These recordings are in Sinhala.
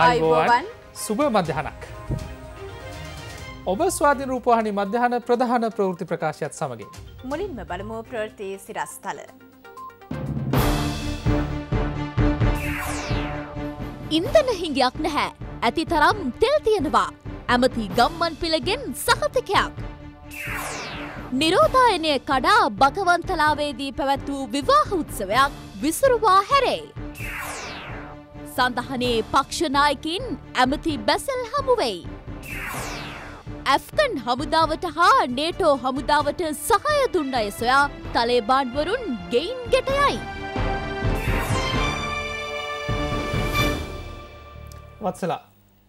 ආයිබෝවන් සුබ මධ්‍යහනක්. ඔබ ස්වාධීන රූපවාහිනි මධ්‍යහන ප්‍රධාන ප්‍රවෘති ප්‍රකාශයත් සමගින්. මුලින්ම බලමු ප්‍රවෘති සිරස්ථල. ඉන්දන හිඟයක් නැහැ. ඇති තරම් තෙල් තියෙනවා. ඇමති ගම්මන් පිළගෙන් සහතිකයක්. නිරෝධායනය කඩා බකවන්තලාවේදී පැවැත් වූ විවාහ උත්සවයක් විසුරුවා හැරේ. සඳහනේ පක්ෂනායකින් ඇමති බැසල් හමුවෙයි. ඇෆ්කන් හමුදාවට හා නේටෝ හමුදාවට සහය දුන්න අය සොයා තලේබාන්වරුන් ගෙයින් ගෙටයයි. වත්සලා.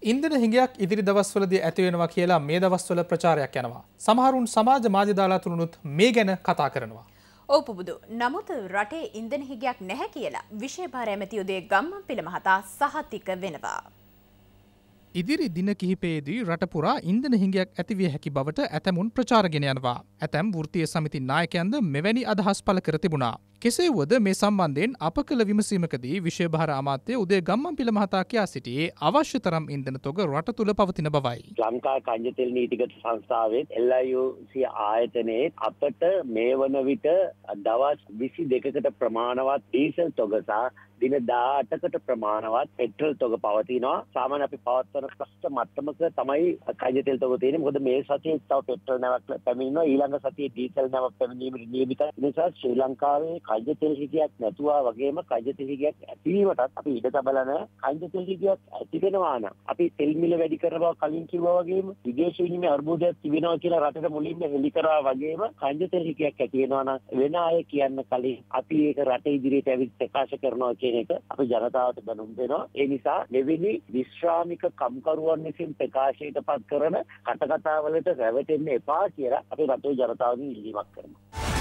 ඉන්දන හිඟයක් ඉදිරි දවස්වලදී ඇතිවෙනවා කියලා මේ දවස්වල ප්‍රචාරයක් යනවා. සමහරුන් සමාජ මාධ්‍යදාලා තුරුණුත් මේ ගැන කතා කරනවා. ඕපුබුදු නමුත් රටේ ඉන්දන හිගයක් නැහැ කියලා විශේභාර ඇමති යුදේ ගම්මන් පිළ මහතා සහතික වෙනවා. ඉදිරි දින කිහිපේදී රටපුරා ඉන්දන හිඟයක් ඇතිවිය හැකි බවට ඇතැමුන් ප්‍රචාරගෙන යනවා. ඇතැම් වෘතිය සමිති නායකයන්ද මෙවැනි අදහස් පල කර තිබුණා. කෙසේ වුවද මේ සම්බන්ධයෙන් අප කළ විමසීමකදී විශේභාර අමාත්‍ය උදේ ගම්මන් පිළ මහතා කියා සිටියේ අවශ්‍ය තරම් ඉන්දන තොග රට තුළ පවතින බවයි. ලංකා කංජතෙල් නීතිගත සංස්ථාවත් එල්ලයුසිය ආයතනයේ අපට මේ වන විට දවස් විසි දෙකකට ප්‍රමාණවත් ඩීසල් තොගසා දින දාටකට ප්‍රමාණවත් පෙට්‍රල් තොග පවතිනවා. සාමාන්‍ය අපි පවත්වන ප්‍රශ්න මට්ටමක තමයි කජතෙල් තොග තියෙන්නේ. මොකද මේ සතියේ තව පෙට්‍රල් නැවක් පැමිණෙනවා. ඊළඟ සතියේ ඩීසල් නැවක් පැමිණීමට නියමිතයි. නිසා ශ්‍රී ලංකාවේ කජතෙල් හිගයක් නැතුවා වගේම කජතෙල් හිගයක් ඇතිවීමටත් අපි ඉඩ තබලා නැහැ කජතෙල් හිගයක් ඇති වෙනවා නම් අපි තෙල් මිල වැඩි කරන බව කලින් කිව්වා වගේම විදේශ විනිමය අර්බුදයක් තිබෙනවා කියලා රටට මුලින්ම හෙළි කරා වගේම කජතෙල් හිගයක් ඇති වෙනවා නම් වෙන අය කියන්න කලින් අපි ඒක රට ඉදිරියට ඇවිත් ප්‍රකාශ කරනවා කියන එක අපි ජනතාවට දැනුම් දෙනවා. ඒ නිසා මෙවැනි විශ්‍රාමික කම්කරුවන් විසින් ප්‍රකාශයට පත් කරන කටකතාවලට රැවටෙන්න එපා කියලා අපි රටේ ජනතාවගෙන් ඉල්ලීමක් කරනවා.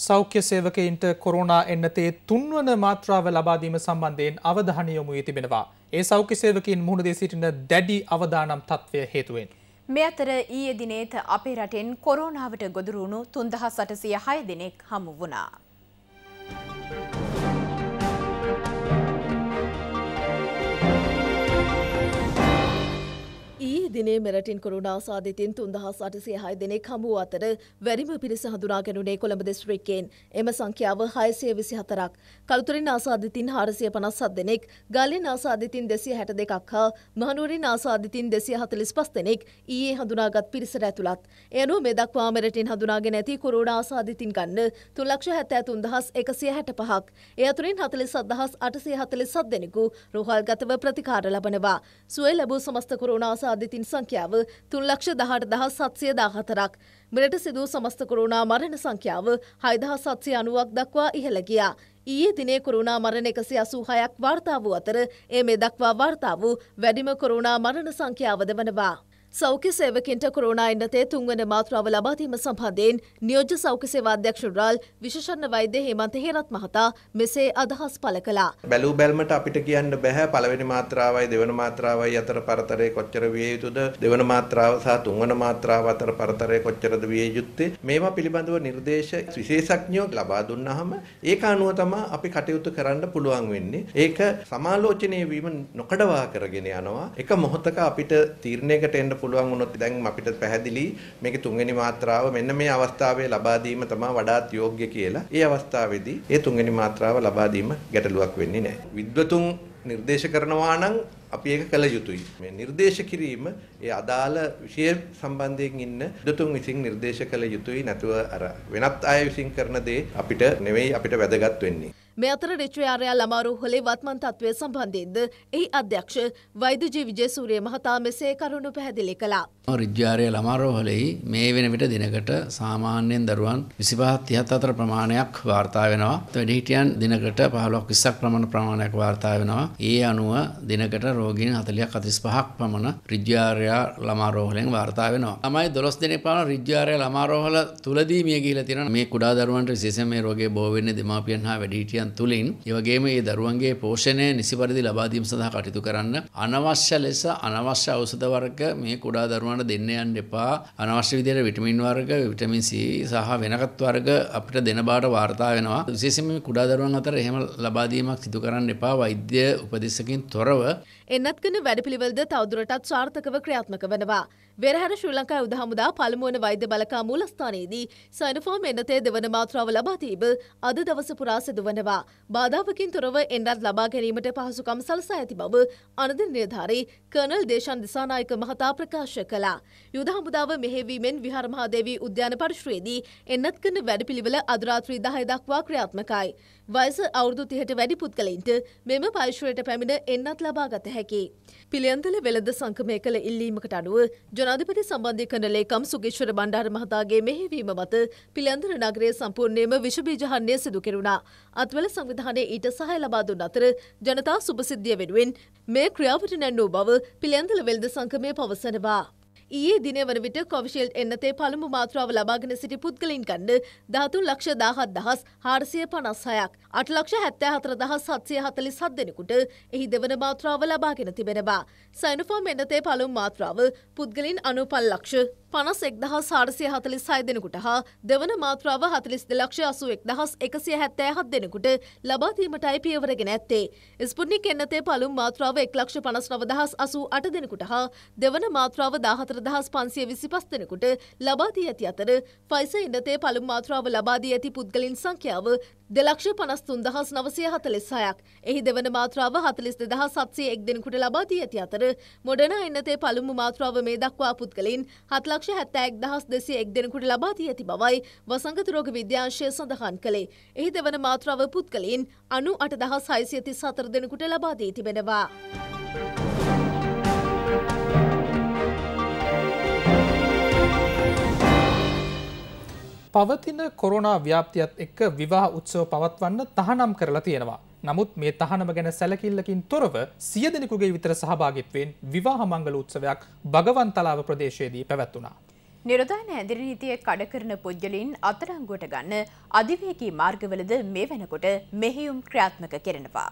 සෞඛ්‍ය සේවකයින්ට කොරුණා එන්නතේ තුන්වන මාත්‍රාව ලබාදීම සම්බන්ධයෙන් අවධානය යොමු වී තිබෙනවා. ඒ සෞඛ්‍ය සේවකයින් මුහුණ දී සිටින දැඩි අවදානම් තත්ත්වය හේතුවෙන්. මේ අතර ඊයේ දිනේත අපේ රටෙන් කොරෝනාවට ගොදුරුණු තුන්දහස් අටසිය හය දෙනෙක් හමු වුණා. දිනේ මෙරටින් කොරුණා සාධිතින් තුන්දහස් අටසිය හය දෙනෙක් හමුව අතර වැඩිම පිරිස හඳුනාගැනුනේ කොළඹ දිස්ත්‍රික්කයෙන්. එම සංඛ්‍යාව හයසිය විසි හතරක් කළුතුරින් ආසාධිතින් හාරසිය පනස්සත් දෙනෙක් ගල්ලෙන් ආසාධිතින් දෙසිය හැට දෙකක් හා මහනුවරින් ආසාධිතින් දෙසිය හතලිස් පස් දෙනෙක් ඊයේ හඳුනාගත් පිරිසට ඇතුළත්. එයනු මේ දක්වා මෙරටින් හඳුනාගෙන ඇති කොරුණා ආසාධිතින් ගන්න තුන්ලක්ෂ හැත්තෑ තුන්දහස් එකසිය හැට පහක් එය අතුරින් හතලිස් අදහස් අටසිය හතලිස් සත් දෙනෙකු රෝහල්ගතව ප්‍රතිකාර ලබනවා. සුවය ලැබූ සමස්ත කොරුණා ආසාධිතින් සංඛ්‍යාව තුන් ලක්ෂ දහට දහස් සත්සය දාහතරක්. මෙරට සිදූ සමස්ත කරුණා මරණ සංඛ්‍යාව හයිදහස් සත්සය අනුවක් දක්වා ඉහළ ගියා. ඊයේ දිනේ කොරුණා මරණ එකසි අසූ හයක් වාර්තා වූ අතර ඒ මේ දක්වා වාර්තා වූ වැඩිම කොරුණා මරණ සංඛ්‍යාවද වනවා. සෞඛ්‍ය සේවකින්ට කොරුණා එන්නතේ තුන්වන මාත්‍රාව ලබාදීම සම්බන්ධයෙන් නියෝජ්‍ය සෞඛ්‍ය සේවා අධ්‍යක්ෂ රාල් විශේෂඥ වෛද්‍ය හේමන්ත හේරත් මහතා මෙසේ අදහස් පළ කළා. බැලූ බැල්මට අපිට කියන්න බෑ පළවෙනි මාත්‍රාවයි දෙවන මාත්‍රාවයි අතර පරතරය කොච්චර විය යුතුද දෙවන මාත්‍රාව සහ තුන්වන මාත්‍රාව අතර පරතරය කොච්චරද විය යුත්තේ මේවා පිළිබඳව නිර්දේශ විශේෂඥයෝ ලබා දුන්නාම ඒක අනුව තමයි අපි කටයුතු කරන්න පුළුවන් වෙන්නේ. ඒක සමාලෝචනය වීම නොකඩවා කරගෙන යනවා. එක මොහොතක අපිට තීරණයකට එන්න පුළුවන් වුණොත් දැන් අපිට පැහැදිලි මේක තුන්වෙනි මාත්‍රාව මෙන්න මේ අවස්ථාවේ ලබා දීම තමයි වඩාත් යෝග්‍ය කියලා. ඒ අවස්ථාවේදී ඒ තුන්වෙනි මාත්‍රාව ලබා දීම ගැටලුවක් වෙන්නේ නැහැ. විද්වතුන් නිර්දේශ කරනවා නම් අපි ඒක කළ යුතුයි. මේ නිර්දේශ කිරීම ඒ අදාළ විෂය සම්බන්ධයෙන් ඉන්න විද්වතුන් විසින් නිර්දේශ කළ යුතුයි නැතුව අර වෙනත් අය විසින් කරන දේ අපිට නෙවෙයි අපිට වැදගත් වෙන්නේ. මේ අතර රිච්වයාරයා ළමාරෝහලේ වත්මන් තත්ත්වය සම්බන්ධයෙන්ද එහි අධ්‍යක්ෂ වෛද්‍යජී විජයසූරිය මහතා මෙසේ කරුණු පැහැදිලි කළා. රිජ්‍යාරය ළමාරෝහලෙහි මේ වෙන විට දිනකට සාමාන්‍යයෙන් දරුවන් විසිපහත් තිහත් අතර ප්‍රමාණයක් වාර්තා වෙනවා. වැඩිහිටියන් දිනකට පහළොක් විස්සක් ප්‍රමාණ ප්‍රමාණයක් වාර්තා වෙනවා. ඒ අනුව දිනකට රෝගීන් හතලියක් අතිස් පහක් පමණ රිජ්‍යාරයා ළමාරෝහලෙන් වාර්තා වෙනවා. තමයි දොළොස් දෙනෙක් පමණ රිජ්‍යාරය ළමාරෝහල තුලදී මිය ගිහිලා තියෙනවා. මේ කුඩා දරුවන්ට විශේෂයෙන් මේ රෝගය බෝ වෙන්නේ දෙමාපියන් හා වැඩිහිටියන් වැඩපිළිවෙලයන් තුළින් ඒවගේම ඒ දරුවන්ගේ පෝෂණය නිසි පරිදි ලබාදීම සඳහා කටයුතු කරන්න අනවශ්‍ය ලෙස අනවශ්‍ය ඖෂධ වර්ග මේ කුඩා දරුවන්ට දෙන්න යන්න එපා අනවශ්‍ය විදිහට විටමින් වර්ග විටමින් C සහ වෙනකත් වර්ග අපිට දෙන බාට වාර්තා වෙනවා විශේෂයෙන්ම කුඩා දරුවන් අතර එහෙම ලබා දීමක් සිදු කරන්න එපා වෛද්‍ය උපදෙසකින් තොරව එන්නත් කන වැඩපිළිවෙල්ද තවදුරටත් සාර්ථකව ක්‍රියාත්මක වනවා. වෙරහර ශ්‍රී ලංකා යුද හමුදා පළමුවන වෛද්‍ය බලකා මූලස්ථානයේදී සයිනෆෝම් එන්නතේ දෙවන මාත්‍රාව ලබා තිබ අද දවස පුරා සිදුවනවා. බාධාවකින් තොරව එන්නත් ලබා ගැනීමට පහසුකම් සලසා ඇති බව අනද නිර්ධාරී කර්නල් දේශන් දිසානායක මහතා ප්‍රකාශ කළා. යුද හමුදාව මෙහෙවීමෙන් විහාර මහාදේවී උද්‍යාන පරිශ්‍රයේදී එන්නත් කරන වැඩපිළිවෙල අදරාත්‍රී දහය දක්වා ක්‍රියාත්මකයි. වයස අවුරුදු තිහට වැඩි පුද්ගලයින්ට මෙම පරිශ්‍රයට පැමිණ එන්නත් ලබාගත හැකි. පිළියන්දල වෙළඳ සංකමය කළ ඉල්ලීමකට අනුව ජනාධිපති සම්බන්ධය කන ලේකම් සුගේශ්වර බණ්ඩාර මහතාගේ මෙහෙවීම මත පිළියන්දල නගරයේ සම්පූර්ණයම විශබීජහන්නේ සිදු කෙරුණා. අත්වල සංවිධානය ඊට සහය ලබා දුන් අතර ජනතා සුභසිද්ධිය වෙනුවෙන් මේ ක්‍රියාවට නැන්නූ බව පිළියන්දල වෙළඳ සංකමය පවසනවා. ඊයේ දින වන විට කොවිශල්් එන්නතේ පළමු මාත්‍රාව ලබාගෙන සිටි පුද්ගලින් කණ්ඩ ධාතුන් ලක්ෂ දාහත් දහස් හාරසිය පනස් හයක් අට ලක්ෂ හැත්තෑ හතර දහස් සත්සය හතලි සත් දෙනෙකුට එහි දෙවන මාත්‍රාව ලබාගෙන තිබෙනවා. සයිනෆෝම් එන්නතේ පළුම් මාත්‍රාව පුද්ගලින් අනුපල් ලක්ෂ පනස් එක්දහස් සාරසිය හතලිස් හය දෙනෙකුට හා දෙවන මාත්‍රාව හතලිස් දෙලක්ෂ අසු එක්දහස් එකසිය හැත්තෑ හත් දෙනෙකුට ලබාදීමටයි පියවරගෙන ඇත්තේ. ස්පුට්නික් එන්නතේ පළුම් මාත්‍රාව එක් ලක්ෂ පනස් නවදහස් අසු අට දෙනෙකුට හා දෙවන මාත්‍රාව දාහතර දහස් පන්සිය විසි පස් දෙනෙකුට ලබාදී ඇති අතර ෆයිස එන්නතේ පළුම් මාත්‍රාව ලබාදී ඇති පුද්ගලින් සංඛ්‍යාව දෙලක්ෂ පනස් තුන්දහස් නවසය හතලෙස් හයක් එහි දෙවන මාත්‍රාව හතලිස් දෙදහ සත්සේ එක් දෙනෙකුට ලබාදී ඇති අතර මොඩන එන්නතේ පළුමු මාත්‍රාව මේ දක්වා පුද්ගලින් හත්ලක් ලක්ෂ හැත්තෑක් දහස් දෙසිය එක් දෙනෙකුට ලබාදී ඇති බවයි වසංගත රෝග විද්‍යාංශය සඳහන් කළේ. එහි දෙවන මාත්‍රාව පුද්ගලින් අනු අට දහස් හයිසියති සතර දෙනෙකුට ලබාදී තිබෙනවා. පවතින කොරෝනා ව්‍යාප්තියත් එක්ක විවාහ උත්සව පවත්වන්න තහනම් කරලා තියෙනවා. නමුත් මේ තහනම ගැන සැලකිල්ලකින් තොරව සිය දෙනෙකුගේ විතර සහභාගිත්වයෙන් විවාහ මංගල උත්සවයක් භගවන්තලාව ප්‍රදේශයේදී පැවැත්වුණා. නිරෝධායන ඇදිරි නීතිය කඩ කරන පුද්ගලින් අතරංගුවට ගන්න අධිවේගී මාර්ගවලද මේ වෙනකොට මෙහෙයුම් ක්‍රියාත්මක කෙරෙනවා.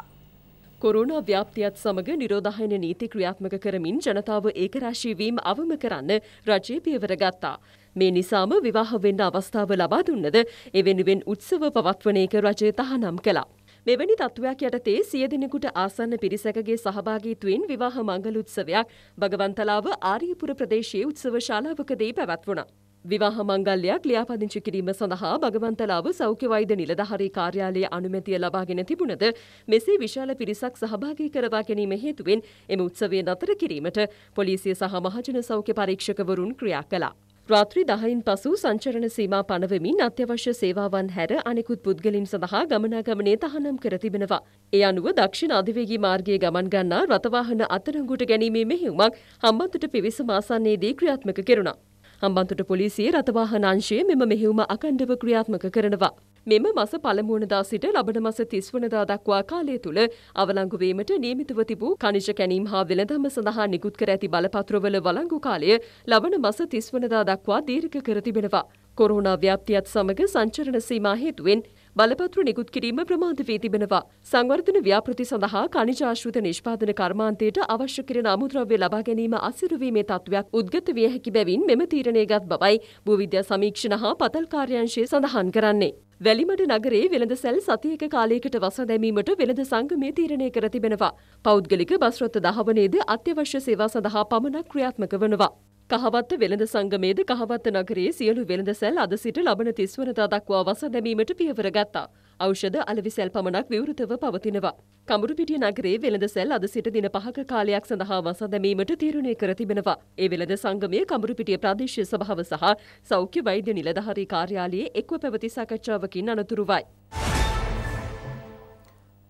කොරුණා ව්‍යාප්තියත් සමග නිරෝධායන නීති ක්‍රියාත්මක කරමින් ජනතාව ඒකරාශීවීම අවම කරන්න රජය පියවර ගත්තා. මේ නිසාම විවාහ වෙන්න අවස්ථාව ලබා දුන්නද එවෙනුවෙන් උත්සව පවත්වන එක රජය තහනම් කළා. මෙවැනි තත්ත්වයක් යටතේ සිය දෙනෙකුට ආසන්න පිරිසකගේ සහභාගීත්වයෙන් විවාහ මංගල උත්සවයක් භගවන්තලාව ආරියපුර ප්‍රදේශයේ උත්සව ශාලාවකදී පැවැත්වුණා. විවාහ මංගල්‍යයක් ලියාපදිංචි කිරීම සඳහා භගවන්තලාව සෞඛ්‍ය වෛද්‍ය නිලධාරී කාර්යාලයේ අනුමැතිය ලබාගෙන තිබුණද මෙසේ විශාල පිරිසක් සහභාගී කරවා ගැනීම හේතුවෙන් එම උත්සවය නතර කිරීමට පොලිසිය සහ මහජන සෞඛ්‍ය පරීක්ෂකවරුන් ක්‍රියා කළා. රාත්‍රී දහයින් පසු සංචරණ සීමා පනවමින් අත්‍යවශ්‍ය සේවාවන් හැර අනෙකුත් පුද්ගලින් සඳහා ගමනාගමනය තහනම් කර තිබෙනවා. ඒ අනුව දක්ෂිණ අධිවේගී මාර්ගයේ ගමන් ගන්නා රථවාහන අත්අඩංගුවට ගැනීමේ මෙහෙයුමක් හම්බන්තොට පිවිසුම ආසන්නයේදී ක්‍රියාත්මක කෙරුණා. හම්බන්තොට පොලිසියේ රථවාහන අංශය මෙම මෙහෙයුම අකණ්ඩව ක්‍රියාත්මක කරනවා. මෙම මස පළමුවනදා සිට ලබන මස තිස්වනදා දක්වා කාලය තුළ අවලංගුවීමට නියමිතව තිබූ කනිෂ කැනීම් හා වෙළඳම සඳහා නිකුත් කර ඇති බලපත්‍රවල වලංගු කාලය ලබන මස තිස්වනදා දක්වා දීර්ඝ කර තිබෙනවා. කොරෝනා ව්‍යාප්තියත් සමග සංචරණ සීමා හේතුවෙන් බලපත්‍ර නිකුත් කිරීම ප්‍රමාද වී තිබෙනවා. සංවර්ධන ව්‍යාපෘති සඳහා කනිජාශ්‍රිත නිෂ්පාදන කර්මාන්තයට අවශ්‍ය කෙරෙන අමුද්‍රව්‍ය ලබා ගැනීම අසිරුවීමේ තත්ත්වයක් උද්ගත විය හැකි බැවින් මෙම තීරණය ගත් බවයි භූවිද්‍යා සමීක්ෂණ හා පතල් කාර්යාංශය සඳහන් කරන්නේ. වැලිමඩ නගරේ වෙළඳ සැල් සතියක කාලයකට වස දැමීමට වෙළඳ සංගමය තීරණය කර තිබෙනවා. පෞද්ගලික බස්රොත්ත දහවනේද අත්‍යවශ්‍ය සේවා සඳහා පමණක් ක්‍රියාත්මක වනවා. කහවත්ත වෙළඳ සංගමේද කහවත්ත නගරයේ සියලු වෙළඳ සැල් අද සිට ලබන තිස්වනදා දක්වා වස දැමීමට පියවර ගත්තා. ඖෂධ අලවි සැල් පමණක් විවෘතව පවතිනවා. කඹුරුපිටිය නගරයේ වෙළඳ සැල් අද සිට දින පහක කාලයක් සඳහා වස දැමීමට තීරණය කර තිබෙනවා. ඒ වෙළඳ සංගමය කඹුරුපිටිය ප්‍රාදේශීය සභාව සහ සෞඛ්‍ය වෛද්‍ය නිලධාරී කාර්යාලයේ එක්ව පැවති සාකච්ඡාවකින් අනතුරුවයි.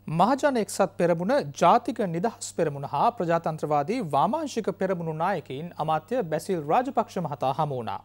මහජන එක්සත් පෙරමුණ ජාතික නිදහස් පෙරමුණ හා ප්‍රජාතන්ත්‍රවාදී වාමාංශික පෙරමුණු නායකයින් අමාත්‍ය බැසිල් රාජපක්ෂ මහතා හමුවනා.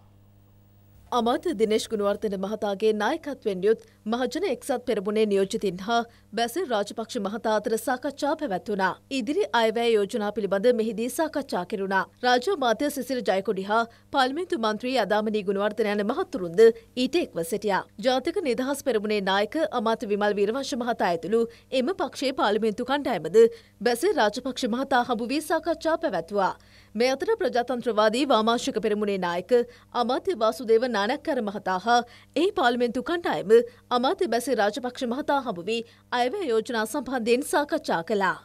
අමාත්‍ය දිනේශ් ගුණවර්ධන මහතාගේ නායකත්වයෙන් යුත් මහජන එක්සත් පෙරමුණේ නියෝජිතින් හා බැසිල් රාජපක්ෂ මහතා අතර සාකච්ඡා පැවැත්වුණා. ඉදිරි අයවැය යෝජනා පිළිබඳ මෙහිදී සාකච්ඡා කෙරුණා. රාජ්‍ය මාත්‍ය සිසිර ජයකොඩි හා පාර්ලිමේන්තු මන්ත්‍රී අදාමනී ගුණවර්ධන යන මහත්තුරුන්ද ඊට එක්ව සිටියා. ජාතික නිදහස් පෙරමුණේ නායක අමාත්‍ය විමල් වීරවංශ මහතා ඇතුළු එම පක්ෂයේ පාර්ලිමේන්තු කණ්ඩායමද බැසිල් රාජපක්ෂ මහතා හමු වී සාකච්ඡා පැවැත්වුවා. මේ අතර ප්‍රජාතන්ත්‍රවාදී වාමාංශික පෙරමුණේ නායක අමාත්‍ය වාසුදේව නානක්කර මහතා හා එහි පාර්ලිමේන්තු කණ්ඩායම අමාත්‍ය බැසි රාජපක්ෂ මහතා හමු වී අයවැය යෝජනා සම්බන්ධයෙන් සාකච්ඡා කළා.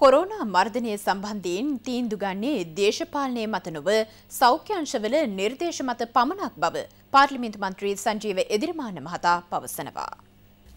කොරෝනා මර්ධනය සම්බන්ධයෙන් තීන්දු ගන්නේ දේශපාලනය මත නොව සෞඛ්‍යංශවල නිර්දේශ මත පමණක් බව පාර්ලිමේන්තු මන්ත්‍රී සංජීව එදිරිමාන මහතා පවසනවා.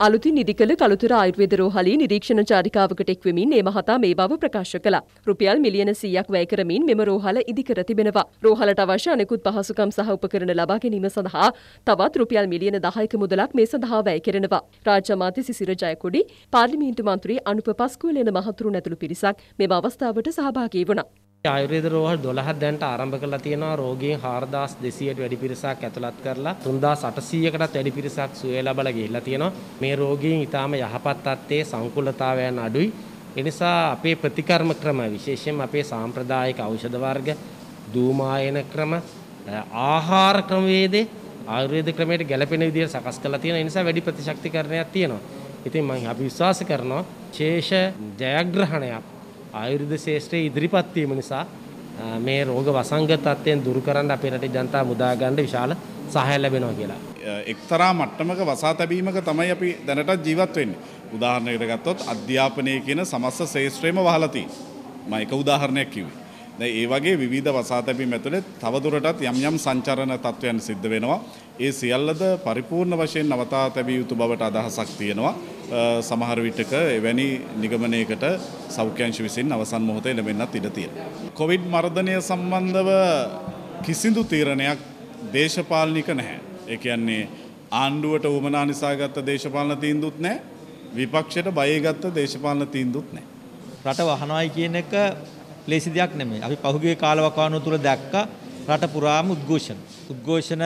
අලුතින් ඉදිකළ කළුතර ආයුර්වේද රෝහලේ නිරීක්ෂණ චාරිකාවකට එක්වෙමින් ඒ මහතා මේ බව ප්‍රකාශ කළා. රුපියල් මිලියන 100ක් වැය කරමින් මෙම රෝහල ඉදිකර තිබෙනවා. රෝහලට අවශ්‍ය අනෙකුත් පහසුකම් සහ උපකරණ ලබා ගැනීම සඳහා තවත් රුපියල් මිලියන 10ක මුදලක් මේ සඳහා වැය කෙරෙනවා. රාජ්‍ය අමාත්‍ය සිසිර ජයකොඩි, පාර්ලිමේන්තු මන්ත්‍රී අනුප පස්කුවල යන මහතුරුන් ඇතුළු පිරිසක් මෙම අවස්ථාවට සහභාගී වුණා. ආයුර්වේද රෝහල් 12ක් දැන්ට ආරම්භ කරලා තියෙනවා. රෝගීන් 4200ට වැඩි පිරිසක් ඇතුළත් කරලා 3800කටත් වැඩි පිරිසක් සුවය ලබලා ගිහිල්ලා තියෙනවා. මේ රෝගීන් ඊටාම යහපත් තත්ත්වයේ සංකුලතාවයන් අඩුයි. ඒ නිසා අපේ ප්‍රතිකර්ම ක්‍රම විශේෂයෙන්ම අපේ සාම්ප්‍රදායික ඖෂධ වර්ග දූමායන ක්‍රම ආහාර ක්‍රමවේදේ ආයුර්වේද ක්‍රමයට ගැලපෙන විදිහට සකස් කරලා තියෙනවා. ඒ නිසා වැඩි ප්‍රතිශක්තිකරණයක් තියෙනවා. ඉතින් මම අපි විශ්වාස කරනවා ශේෂ ජයග්‍රහණයක් ආයුර්ද ශේෂ්ත්‍රයේ ඉදිරිපත් වීම නිසා මේ රෝග වසංගත තත්ත්වයෙන් දුරු කරන්න අපේ රටේ ජනතාව මුදා ගන්න විශාල සහාය ලැබෙනවා කියලා. එක්තරා මට්ටමක වසා තැබීමක තමයි අපි දැනටත් ජීවත් වෙන්නේ. උදාහරණයකට ගත්තොත් අධ්‍යාපනය කියන සමස්ත ශේෂ්ත්‍රයම වහලා තියෙනවා. මම එක උදාහරණයක් කිව්වේ. දැන් ඒ වගේ විවිධ වසා තැබීම් ඇතුළේ තවදුරටත් යම් යම් සංචරණ තත්ත්වයන් සිද්ධ වෙනවා. ඒ සියල්ලද පරිපූර්ණ වශයෙන් නවතා තැබිය යුතු බවට අදහසක් තියෙනවා. සමහර විටක එවැනි නිගමනයකට සෞඛ්‍යංශ විසින් අවසන් මොහොතේ ලැබෙන්නත් ඉඩ තියෙනවා. කොවිඩ් මර්ධනය සම්බන්ධව කිසිදු තීරණයක් දේශපාලනික නැහැ. ඒ කියන්නේ ආණ්ඩුවට උවමනා නිසා ගත්ත දේශපාලන තීන්දුවත් නැහැ. විපක්ෂයට බය ගත්ත දේශපාලන තීන්දුවත් නැහැ. රට වහනවයි කියන එක ලේසි දෙයක් නෙමෙයි. අපි පහුගිය කාලවකවානුව තුල දැක්ක රට පුරාම උද්ඝෝෂණ. උද්ඝෝෂණ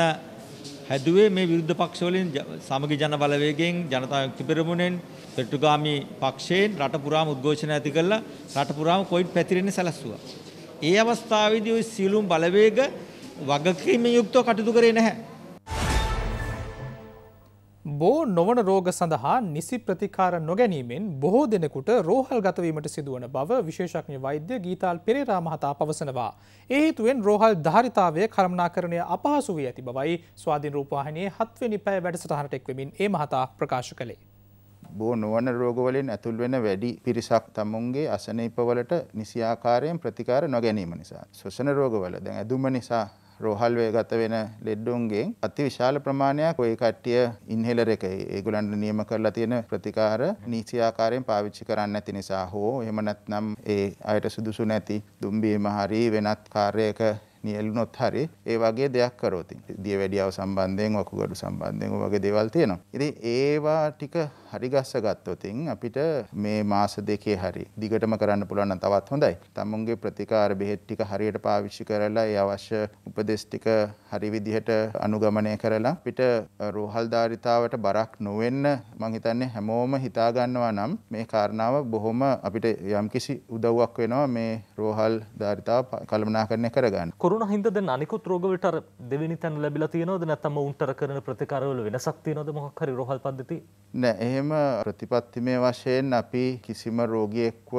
හැදුවේ මේ විරුද්ධ පක්ෂවලින් සමගි ජන බලවේගයෙන් ජනතා යුක්ති පෙරමුණෙන් පෙට්ටුගාමි පක්ෂයෙන් රට පුරාම උද්ඝෝෂණ ඇති කළා රට පුරාම කොවිඩ් පැතිරෙන්න සැලැස්සුවා. ඒ අවස්ථාවේදී ওই සියලුම බලවේග වගකීමෙන් යුක්තව කටයුතු කරේ නැහැ. බෝ නොවන රෝග සඳහා නිසි ප්‍රතිකාර නොගැනීමෙන් බොහෝ දෙනෙකුට රෝහල් ගතවීමට සිදුවන බව විශේෂඥ වෛද්‍ය ගීතාල් පෙරේරා මහතා පවසනවා. ඒ හේතුවෙන් රෝහල් ධාරිතාවය කළමනාකරණය අපහසු වී ඇති බවයි ස්වාධීන රූපවාහිනියේ හත්වෙනි පැය වැඩසටහනට එක්වෙමින් ඒ මහතා ප්‍රකාශ කළේ. බෝ නොවන රෝගවලින් ඇතුල් වෙන වැඩි පිරිසක් තමුන්ගේ අසනීපවලට නිසියාකාරයෙන් ප්‍රතිකාර නොගැනීම නිසා. ස්වසන රෝගවල දැන් ඇදුම නිසා රෝහල් වේ ගත වෙන ලෙඩ්ඩුන්ගෙන් අති විශාල ප්‍රමාණයක් ওই කට්ටිය ඉන්හෙලර් එක. ඒගොල්ලන්ට නියම කරලා තියෙන ප්‍රතිකාර නීති ආකාරයෙන් පාවිච්චි කරන්නේ නැති නිසා හෝ එහෙම නැත්නම් ඒ අයට සුදුසු නැති දුම්බීම හරි වෙනත් කාර්යයක නියැලුනොත් හරි ඒ වගේ දෙයක් කරොත් දියවැඩියාව සම්බන්ධයෙන් වකුගඩු සම්බන්ධයෙන් ඔය වගේ දේවල් තියෙනවා. ඉතින් ඒවා ටික හරි ගස්ස ගත්තොතින් අපිට මේ මාස දෙකේ හරි දිගටම කරන්න පුළුවන් නම් තවත් හොඳයි. තමුන්ගේ ප්‍රතිකාර බෙහෙත් ටික හරියට පාවිච්චි කරලා ඒ අවශ්‍ය උපදෙස් ටික හරි විදිහට අනුගමනය කරලා අපිට රෝහල් ධාරිතාවට බරක් නොවෙන්න මම හිතන්නේ හැමෝම හිතා ගන්නවා නම් මේ කාරණාව බොහොම අපිට යම්කිසි උදව්වක් වෙනවා මේ රෝහල් ධාරිතාව කළමනාකරණය කරගන්න. කොරුණ හින්ද දැන් අනිකුත් රෝගවලට අර දෙවෙනි තැන ලැබිලා තියෙනවද? නැත්නම් උන්ටර කරන ප්‍රතිකාරවල වෙනසක් තියෙනවද? මොකක් හරි රෝහල් පද්ධති? නෑ එහෙම ප්‍රතිපත්තිමය වශයෙන් අපි කිසිම රෝගියෙක්ව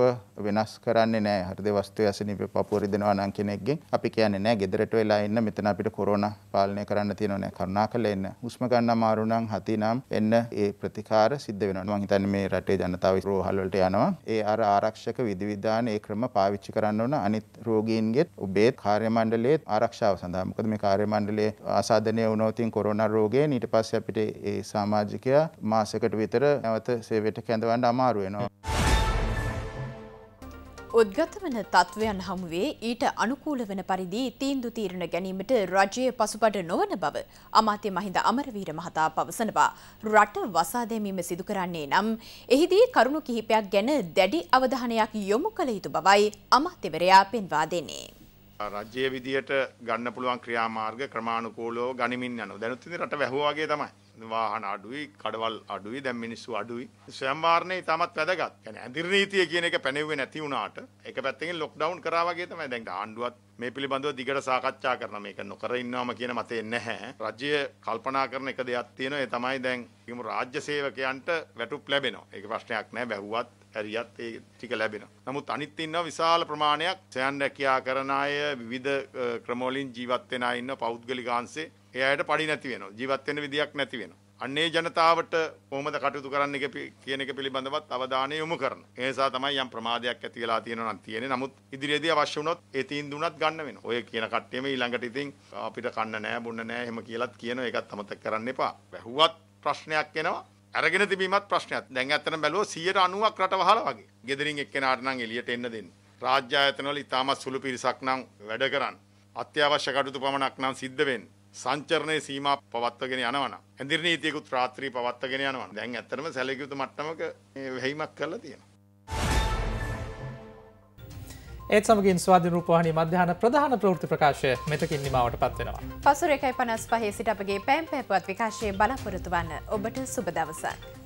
වෙනස් කරන්නේ නෑ. හෘද වස්තු යසනීප පපුව රිදෙනවා නම් කෙනෙක්ගෙන් අපි කියන්නේ නෑ. ගෙදරට වෙලා ඉන්න මෙතන අපිට කොරෝනා පාලනය කරන්න තියෙනවා නෑ. කරුණාකරලා එන්න. හුස්ම ගන්න අමාරු නම් හති නම් එන්න. ඒ ප්‍රතිකාර සිද්ධ වෙනවා. මම හිතන්නේ මේ රටේ ජනතාව රෝහල් වලට යනවා. ඒ අර ආරක්ෂක විධිවිධාන ඒ ක්‍රම පාවිච්චි කරන්න ඕන. අනිත් රෝගීන්ගේ ඔබේ කාර්ය මණ්ඩලයේ ආරක්ෂාව සඳහා මොකද මේ කාර්ය මණ්ඩලයේ ආසාදනය වුණොත් කොරෝනා රෝගයෙන් ඊට පස්සේ අපිට ඒ සමාජිකයා මාසයකට විතර නැවත සේවයට කැඳවන්න අමාරු වෙනවා. උද්ගත වන තත්ත්වයන් හමුවේ ඊට අනුකූල වන පරිදි තීන්දු තීරණ ගැනීමට රජය පසුබට නොවන බව අමාත්‍ය මහින්ද අමරවීර මහතා පවසනවා. රට වසා දැමීම සිදු කරන්නේ නම් එහිදී කරුණු කිහිපයක් ගැන දැඩි අවධානයක් යොමු කළ යුතු බවයි අමාත්‍යවරයා පෙන්වා දෙන්නේ. රජ්‍ය විදියට ගන්න පුළුවන් ක්‍රියාමාර්ග ක්‍රමානුකූලව ගනිමින් යනවා. දැනුත් ඉතින් රට වැහුවා වගේ තමයි. වාහන අඩුයි, කඩවල් අඩුයි, දැන් මිනිස්සු අඩුයි. ස්වයං වාරණය ඉතාමත් වැදගත්. يعني ඇඳිරි නීතිය කියන එක පැනෙව්වේ නැති වුණාට එක පැත්තකින් ලොක්ඩවුන් කරා වගේ තමයි. දැන් ආණ්ඩුවත් මේ පිළිබඳව දිගට සාකච්ඡා කරන මේක නොකර ඉන්නවම කියන මතේ නැහැ. රජය කල්පනා කරන එක දෙයක් තියෙනවා. ඒ තමයි දැන් කිමු රාජ්‍ය සේවකයන්ට වැටුප් ලැබෙනවා. ඒක ප්‍රශ්නයක් නෑ. වැහුවත් ඇරියත් ඒ ටික ලැබෙනවා. නමුත් අනිත් ඉන්නවා විශාල ප්‍රමාණයක් සයන් රැකියා කරන අය විවිධ ක්‍රමවලින් ජීවත් වෙන අය ඉන්න පෞද්ගලිකාංශේ ඒ අයට පඩි නැති වෙනවා. ජීවත් වෙන්න විදියක් නැති වෙනවා. අන්නේ ජනතාවට කොහොමද කටයුතු කරන්න එක කියන එක පිළිබඳවත් අවධානය යොමු කරන. ඒ නිසා තමයි යම් ප්‍රමාදයක් ඇති වෙලා තියෙනවා නම් තියෙන්නේ. නමුත් ඉදිරියේදී අවශ්‍ය වුණොත් ඒ තීන්දුවුණත් ගන්න වෙනවා. ඔය කියන කට්ටියම ඊළඟට ඉතින් අපිට කන්න නැහැ, බොන්න නැහැ එහෙම කියලාත් කියනවා. ඒකත් අමතක කරන්න එපා. වැහුවත් ප්‍රශ්නයක් එනවා. අරගෙන තිබීමත් ප්‍රශ්නයක්. දැන් ඇත්තටම බැලුවොත් 90ක් රට වහලා වගේ. ගෙදරින් එක්කෙනාට නම් එළියට එන්න දෙන්නේ. රාජ්‍ය ආයතනවල ඉතාමත් සුළු පිරිසක් නම් වැඩ කරන්නේ. අත්‍යවශ්‍ය කටයුතු පමණක් නම් සිද්ධ වෙන්නේ. සංචරණයේ සීමා පවත්වගෙන යනවනම් ඇඳිරි නීතියකුත් රාත්‍රී පවත්වගෙන යනවා. දැන් ඇත්තටම සැලකිය යුතු මට්ටමක වෙහිමක් කරලා තියෙනවා. ඒත් සමගින් ස්වාධීන රූපවාහිනී මධ්‍යහන ප්‍රධාන ප්‍රවෘත්ති ප්‍රකාශය මෙතකින් නිමාවට පත් වෙනවා. පසුර එකයි පනස් පහේ සිට අපගේ පෑම් පැපුවත් විකාශය බලාපොරොත්තු වන්න ඔබට සුබ දවසක්.